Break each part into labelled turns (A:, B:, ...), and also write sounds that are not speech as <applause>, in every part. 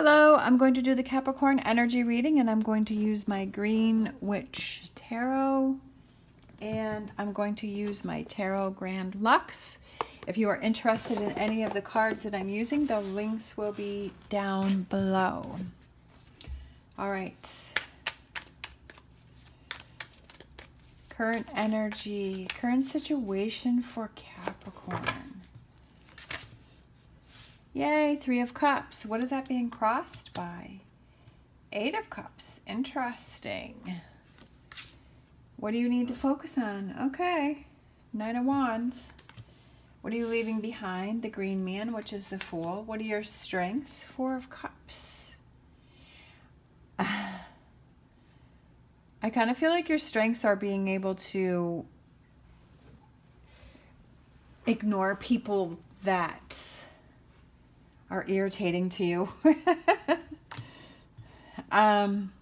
A: Hello, I'm going to do the Capricorn energy reading and I'm going to use my Green Witch Tarot and I'm going to use my Tarot Grand Luxe. If you are interested in any of the cards that I'm using, the links will be down below. All right. Current energy, current situation for Capricorn. Yay, Three of Cups. What is that being crossed by? Eight of Cups. Interesting. What do you need to focus on? Okay. Nine of Wands. What are you leaving behind? The Green Man, which is the Fool. What are your strengths? Four of Cups. <sighs> I kind of feel like your strengths are being able to ignore people that are irritating to you. <laughs> um,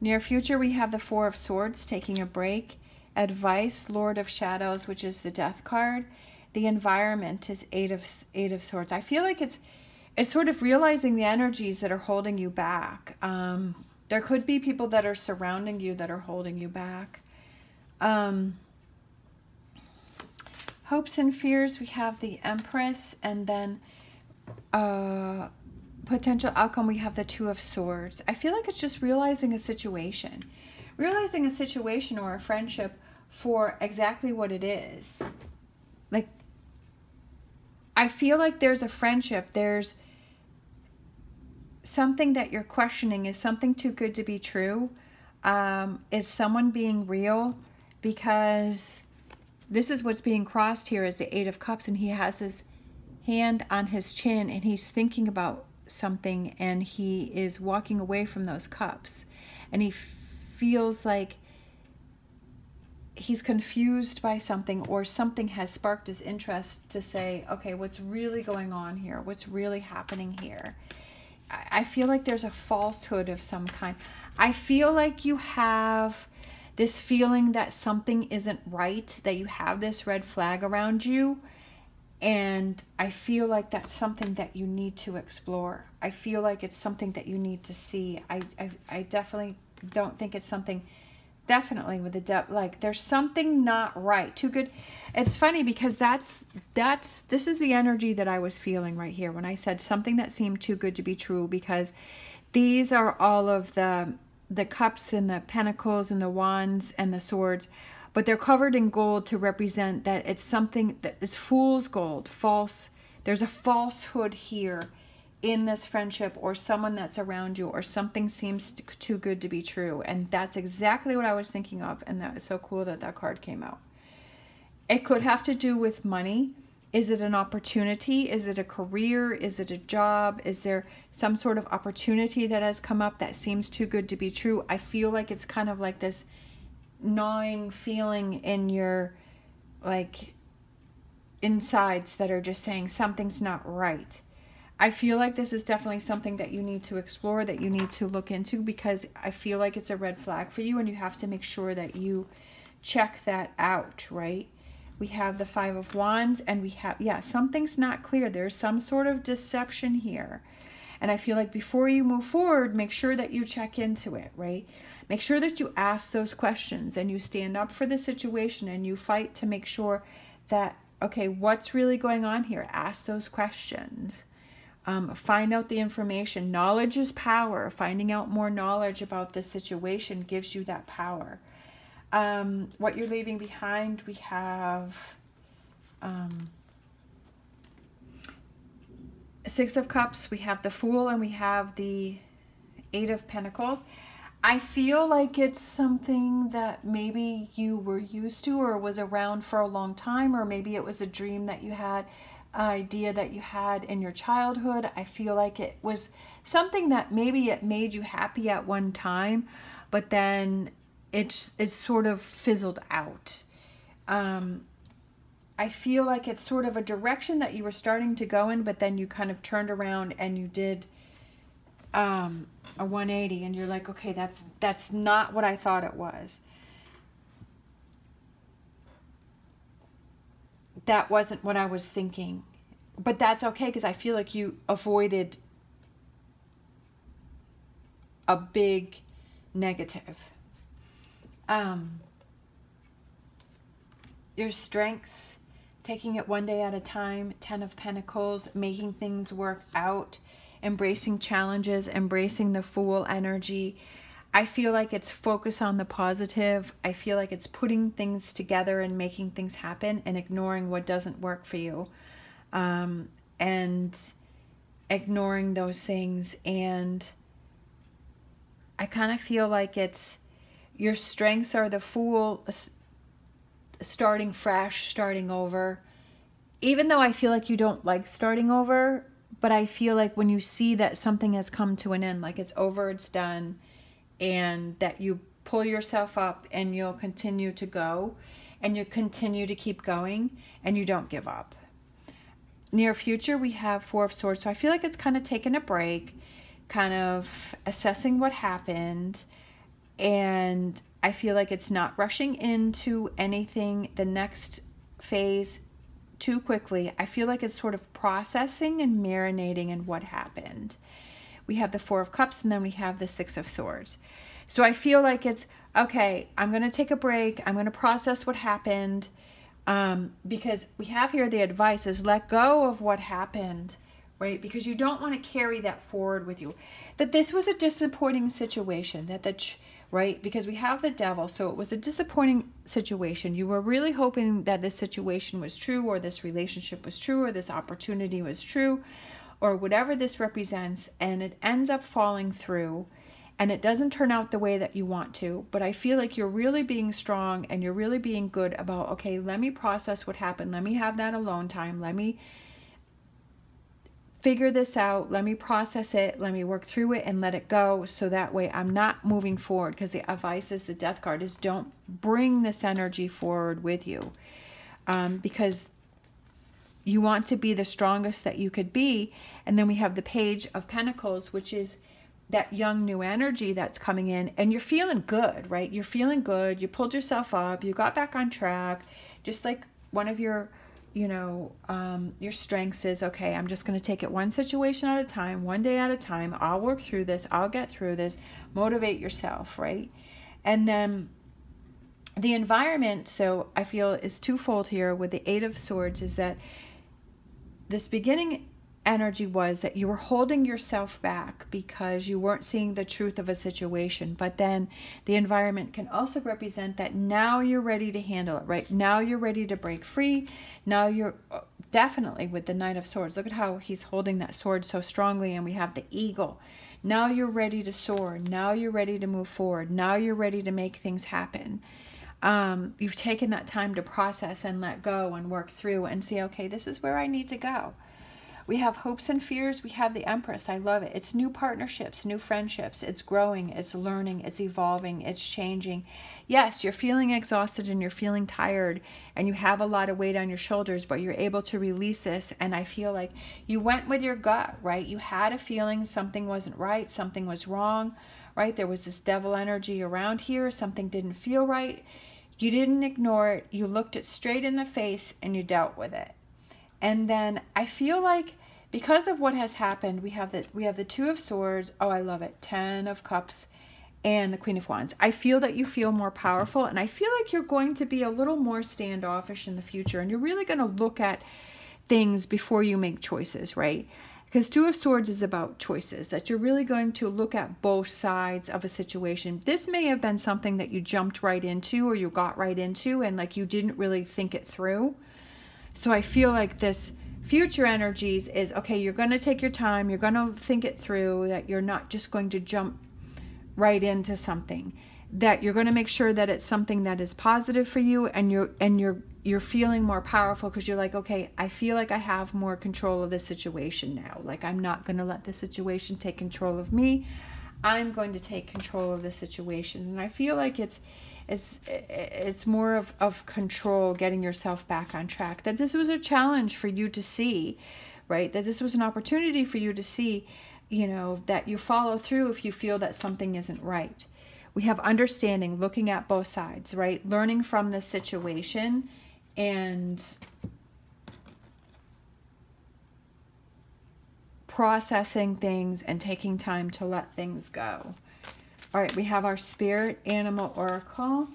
A: near future, we have the Four of Swords taking a break. Advice, Lord of Shadows, which is the Death card. The environment is Eight of Eight of Swords. I feel like it's it's sort of realizing the energies that are holding you back. Um, there could be people that are surrounding you that are holding you back. Um, hopes and fears, we have the Empress, and then uh, potential outcome, we have the Two of Swords. I feel like it's just realizing a situation. Realizing a situation or a friendship for exactly what it is. Like, I feel like there's a friendship, there's something that you're questioning. Is something too good to be true? Um, is someone being real? Because this is what's being crossed here is the Eight of Cups, and he has his hand on his chin, and he's thinking about something, and he is walking away from those cups, and he feels like he's confused by something or something has sparked his interest to say, okay, what's really going on here? What's really happening here? I feel like there's a falsehood of some kind. I feel like you have this feeling that something isn't right, that you have this red flag around you. And I feel like that's something that you need to explore. I feel like it's something that you need to see. I, I, I definitely don't think it's something, definitely with the depth, like there's something not right. Too good. It's funny because that's, that's, this is the energy that I was feeling right here when I said something that seemed too good to be true because these are all of the the cups and the pentacles and the wands and the swords, but they're covered in gold to represent that it's something that is fool's gold, false. There's a falsehood here in this friendship or someone that's around you or something seems too good to be true. And that's exactly what I was thinking of. And that is so cool that that card came out. It could have to do with money. Is it an opportunity? Is it a career? Is it a job? Is there some sort of opportunity that has come up that seems too good to be true? I feel like it's kind of like this gnawing feeling in your like insides that are just saying something's not right. I feel like this is definitely something that you need to explore, that you need to look into because I feel like it's a red flag for you and you have to make sure that you check that out, right? We have the Five of Wands, and we have, yeah, something's not clear. There's some sort of deception here. And I feel like before you move forward, make sure that you check into it, right? Make sure that you ask those questions and you stand up for the situation and you fight to make sure that, okay, what's really going on here? Ask those questions. Um, find out the information. Knowledge is power. Finding out more knowledge about the situation gives you that power. Um, what you're leaving behind, we have um, Six of Cups, we have the Fool, and we have the Eight of Pentacles. I feel like it's something that maybe you were used to or was around for a long time, or maybe it was a dream that you had, idea that you had in your childhood. I feel like it was something that maybe it made you happy at one time, but then it's it's sort of fizzled out. Um, I feel like it's sort of a direction that you were starting to go in, but then you kind of turned around and you did um, a 180, and you're like, okay, that's that's not what I thought it was. That wasn't what I was thinking. but that's okay because I feel like you avoided a big negative. Um, your strengths, taking it one day at a time, 10 of Pentacles, making things work out, embracing challenges, embracing the fool energy. I feel like it's focus on the positive. I feel like it's putting things together and making things happen and ignoring what doesn't work for you. Um, and ignoring those things. And I kind of feel like it's your strengths are the fool uh, starting fresh, starting over. Even though I feel like you don't like starting over, but I feel like when you see that something has come to an end, like it's over, it's done, and that you pull yourself up and you'll continue to go and you continue to keep going and you don't give up. Near future, we have Four of Swords. So I feel like it's kind of taking a break, kind of assessing what happened, and I feel like it's not rushing into anything, the next phase too quickly. I feel like it's sort of processing and marinating in what happened. We have the Four of Cups and then we have the Six of Swords. So I feel like it's okay, I'm going to take a break. I'm going to process what happened. Um, because we have here the advice is let go of what happened, right? Because you don't want to carry that forward with you. That this was a disappointing situation, that the right? Because we have the devil. So it was a disappointing situation. You were really hoping that this situation was true, or this relationship was true, or this opportunity was true, or whatever this represents, and it ends up falling through and it doesn't turn out the way that you want to. But I feel like you're really being strong and you're really being good about, okay, let me process what happened. Let me have that alone time. Let me figure this out. Let me process it. Let me work through it and let it go. So that way I'm not moving forward because the advice is the death card is don't bring this energy forward with you. Um, because you want to be the strongest that you could be. And then we have the page of pentacles, which is that young new energy that's coming in and you're feeling good, right? You're feeling good. You pulled yourself up. You got back on track. Just like one of your you know, um, your strengths is okay, I'm just going to take it one situation at a time, one day at a time. I'll work through this. I'll get through this. Motivate yourself, right? And then the environment, so I feel is twofold here with the Eight of Swords, is that this beginning energy was that you were holding yourself back because you weren't seeing the truth of a situation. But then the environment can also represent that now you're ready to handle it, right? Now you're ready to break free. Now you're uh, definitely with the Knight of Swords. Look at how he's holding that sword so strongly, and we have the eagle. Now you're ready to soar. Now you're ready to move forward. Now you're ready to make things happen. Um, you've taken that time to process and let go and work through and see, okay, this is where I need to go. We have hopes and fears. We have the Empress. I love it. It's new partnerships, new friendships. It's growing, it's learning, it's evolving, it's changing. Yes, you're feeling exhausted and you're feeling tired and you have a lot of weight on your shoulders, but you're able to release this. And I feel like you went with your gut, right? You had a feeling something wasn't right, something was wrong, right? There was this devil energy around here, something didn't feel right. You didn't ignore it. You looked it straight in the face and you dealt with it. And then I feel like because of what has happened, we have the we have the two of swords. Oh, I love it. 10 of cups and the queen of wands. I feel that you feel more powerful and I feel like you're going to be a little more standoffish in the future and you're really going to look at things before you make choices, right? Because Two of Swords is about choices, that you're really going to look at both sides of a situation. This may have been something that you jumped right into or you got right into and like you didn't really think it through. So I feel like this future energies is okay, you're going to take your time, you're going to think it through, that you're not just going to jump right into something. That you're going to make sure that it's something that is positive for you and you're and you're you're feeling more powerful because you're like, okay, I feel like I have more control of this situation now. Like I'm not going to let the situation take control of me. I'm going to take control of the situation. And I feel like it's it's it's more of, of control getting yourself back on track that this was a challenge for you to see right? That this was an opportunity for you to see you know that you follow through if you feel that something isn't right. We have understanding looking at both sides right? Learning from the situation and processing things and taking time to let things go. All right, we have our spirit animal oracle.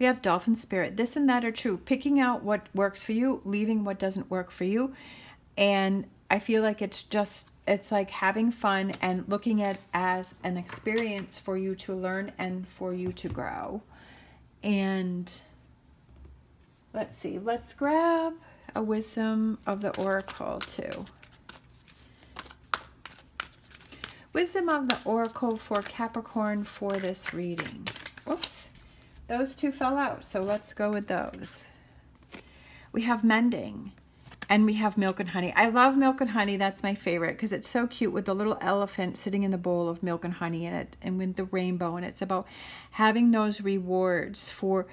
A: We have dolphin spirit. This and that are true. Picking out what works for you, leaving what doesn't work for you. And I feel like it's just, it's like having fun and looking at as an experience for you to learn and for you to grow. And let's see, let's grab a wisdom of the oracle too. Wisdom of the oracle for Capricorn for this reading. Whoops. Those two fell out, so let's go with those. We have mending and we have milk and honey. I love milk and honey. That's my favorite because it's so cute with the little elephant sitting in the bowl of milk and honey in it and with the rainbow. And it's about having those rewards for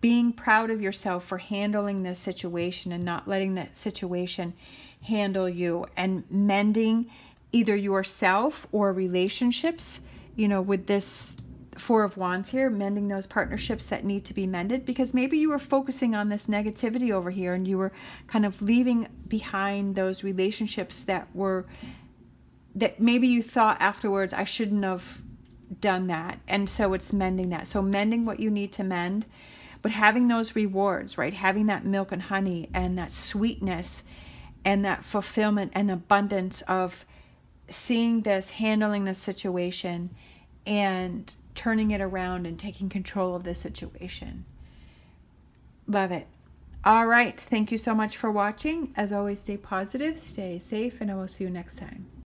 A: being proud of yourself for handling this situation and not letting that situation handle you and mending either yourself or relationships, you know, with this Four of Wands here, mending those partnerships that need to be mended because maybe you were focusing on this negativity over here and you were kind of leaving behind those relationships that were, that maybe you thought afterwards, I shouldn't have done that. And so it's mending that. So mending what you need to mend, but having those rewards, right? Having that milk and honey and that sweetness and that fulfillment and abundance of seeing this, handling this situation, and turning it around and taking control of the situation. Love it. All right. Thank you so much for watching. As always, stay positive, stay safe, and I will see you next time.